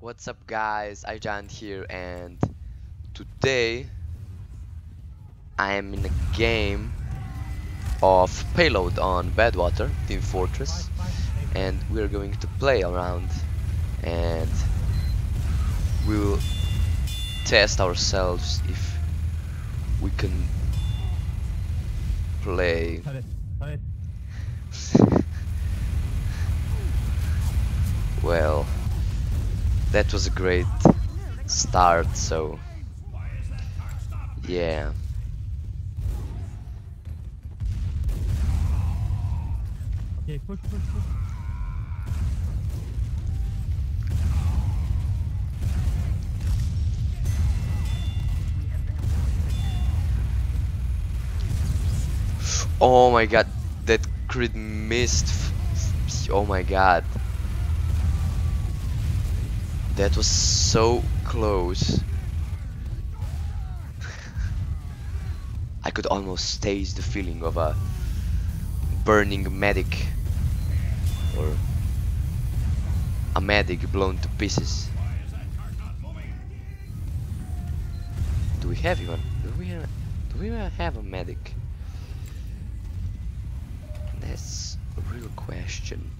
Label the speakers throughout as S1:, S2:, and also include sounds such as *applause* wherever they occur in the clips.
S1: What's up guys, I Giant here and today I am in a game of Payload on Badwater, Team Fortress and we're going to play around and we will test ourselves if we can play *laughs* well that was a great start so yeah
S2: Okay, push, push, push.
S1: Oh my god that crit missed oh my god that was so close I could almost taste the feeling of a burning medic or a medic blown to pieces. Do we have even? Do we have, do we have a medic? That's a real question.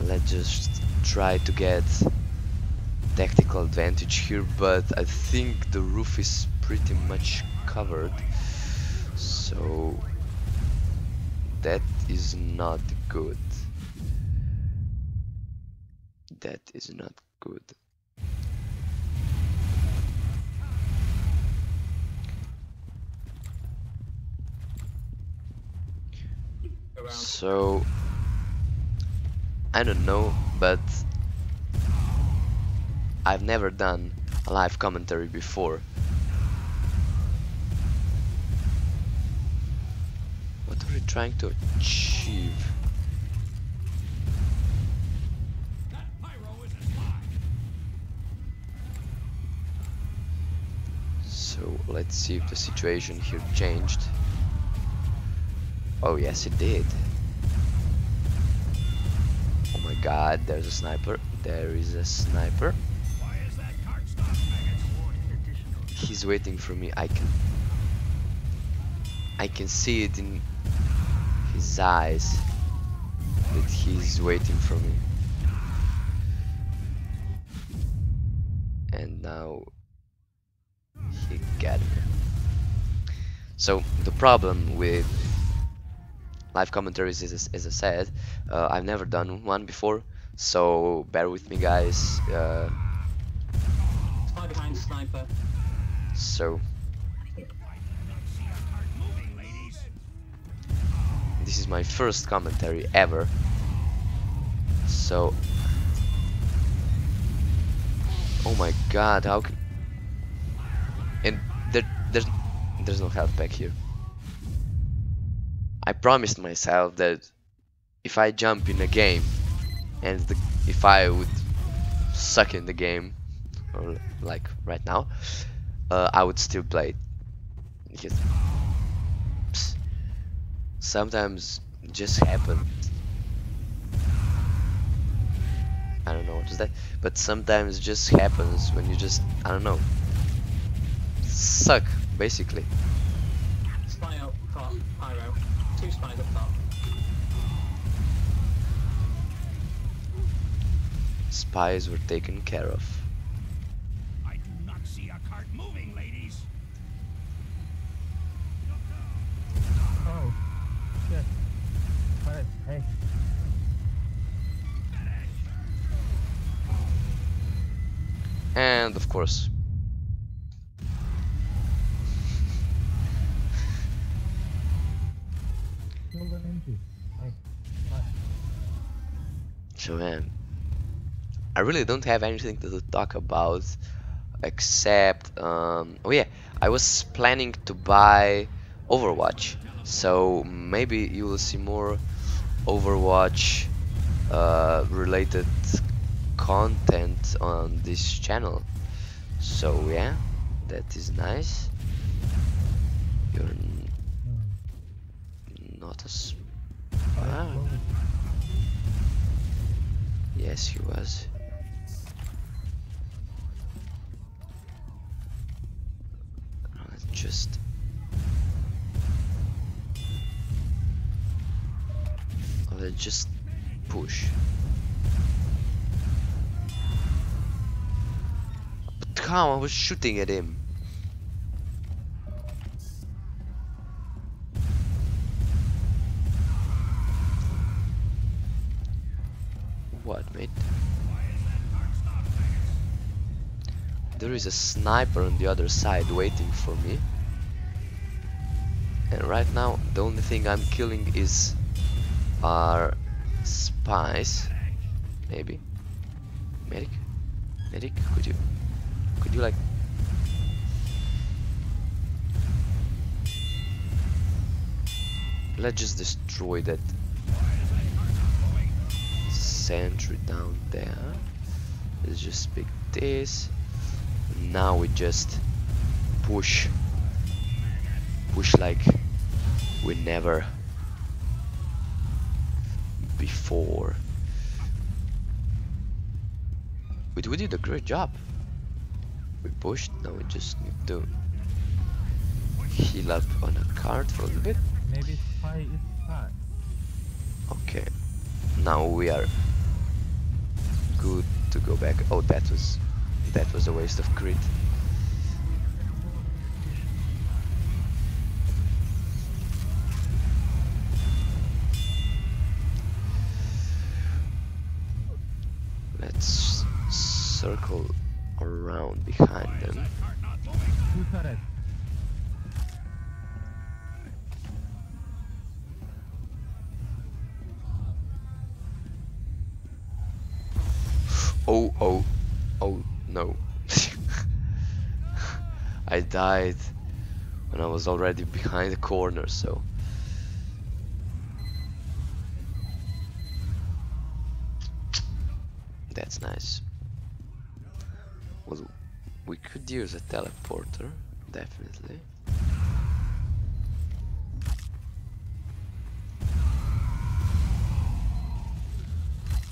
S1: Let's just try to get tactical advantage here, but I think the roof is pretty much covered. So that is not good. That is not good. So I don't know, but I've never done a live commentary before. What are we trying to achieve? So let's see if the situation here changed. Oh yes it did. Oh my god, there's a sniper. There is a sniper. He's waiting for me. I can I can see it in his eyes that he's waiting for me. And now he got me. So the problem with live commentaries is, as I said, uh, I've never done one before, so bear with me guys. Uh,
S2: Spy behind sniper.
S1: so this is my first commentary ever. So Oh my god, how can and there there's there's no health pack here. I promised myself that if I jump in a game and the, if I would suck in the game or like right now uh, I would still play it. Because sometimes it just happens I don't know what is that but sometimes it just happens when you just I don't know suck basically
S2: Two spies up
S1: spies were taken care of
S3: I do not see a cart moving, ladies.
S2: Oh. Shit. Hey, hey.
S1: and of course So man, I really don't have anything to talk about except um, oh yeah, I was planning to buy Overwatch, so maybe you will see more Overwatch uh, related content on this channel. So yeah, that is nice. You're n- not a spy. Yes, he was. Let's just. Let's just push. But how? I was shooting at him. There is a sniper on the other side waiting for me. And right now, the only thing I'm killing is our spies. Maybe. Medic? Medic? Could you... Could you like... Let's just destroy that sentry down there. Let's just pick this. Now we just push. Push like we never before. We, we did a great job. We pushed, now we just need to heal up on a card for a little bit.
S4: Maybe spy is spy.
S1: Okay. Now we are good to go back. Oh, that was that was a waste of crit. Let's circle around behind them. Oh, oh, oh, no. *laughs* I died when I was already behind the corner, so. That's nice. Well, we could use a teleporter, definitely.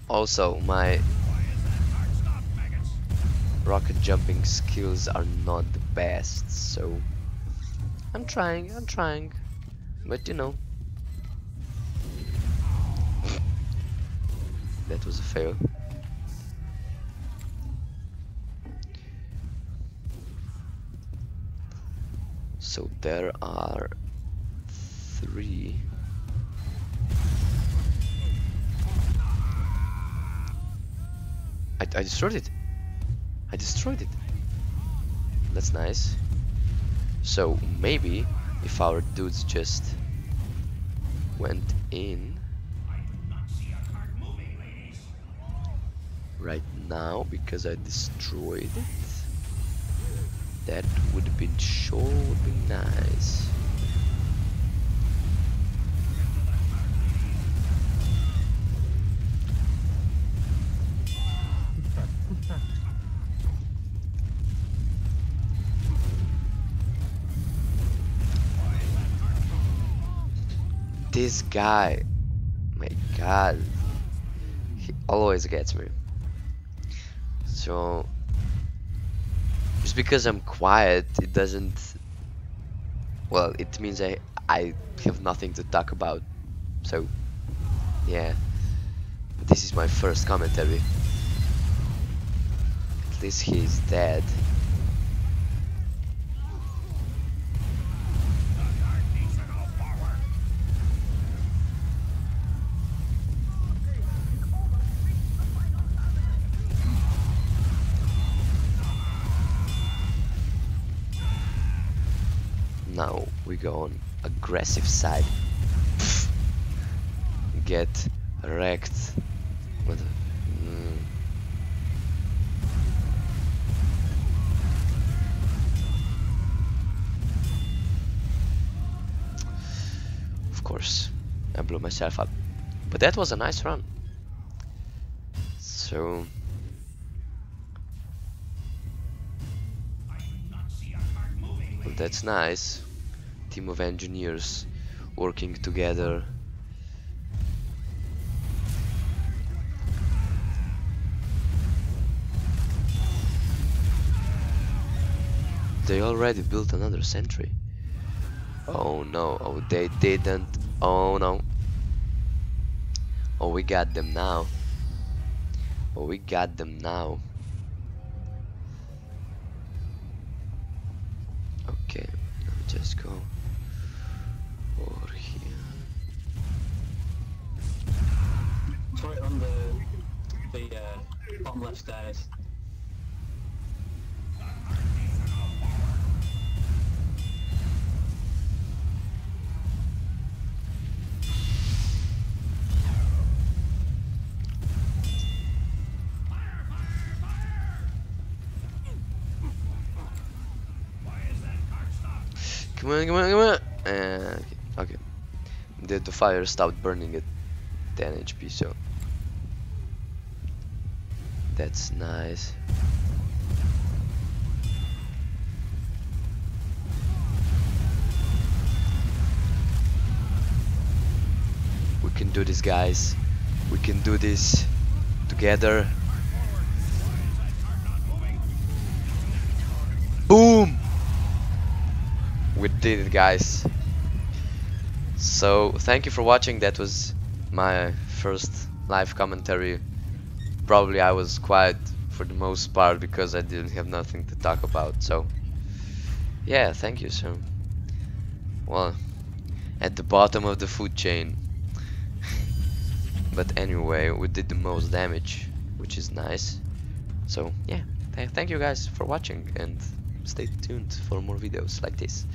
S1: Also, my rocket jumping skills are not the best, so I'm trying, I'm trying, but you know, that was a fail. So there are three. I, I destroyed it. I destroyed it. That's nice. So maybe if our dudes just went in right now because I destroyed it, that would have been sure would be nice. This guy, my god, he always gets me. So, just because I'm quiet, it doesn't. Well, it means I I have nothing to talk about. So, yeah, this is my first commentary. At least he's dead. Now we go on aggressive side. Get wrecked. What the. Mm. Of course, I blew myself up. But that was a nice run. So... Well, that's nice. Team of engineers working together. They already built another sentry. Oh no, oh they didn't. Oh no. Oh, we got them now. Oh, we got them now. Okay, just go over here.
S2: Turret on the the uh, bottom left stairs.
S1: Come on, come on, come on. Uh, okay, okay. The, the fire stopped burning at 10 HP, so that's nice. We can do this, guys. We can do this together. Boom! we did it guys so thank you for watching. That was my first live commentary. Probably I was quiet for the most part because I didn't have nothing to talk about so. Yeah thank you sir. Well at the bottom of the food chain. *laughs* But anyway we did the most damage which is nice. So yeah th thank you guys for watching and stay tuned for more videos like this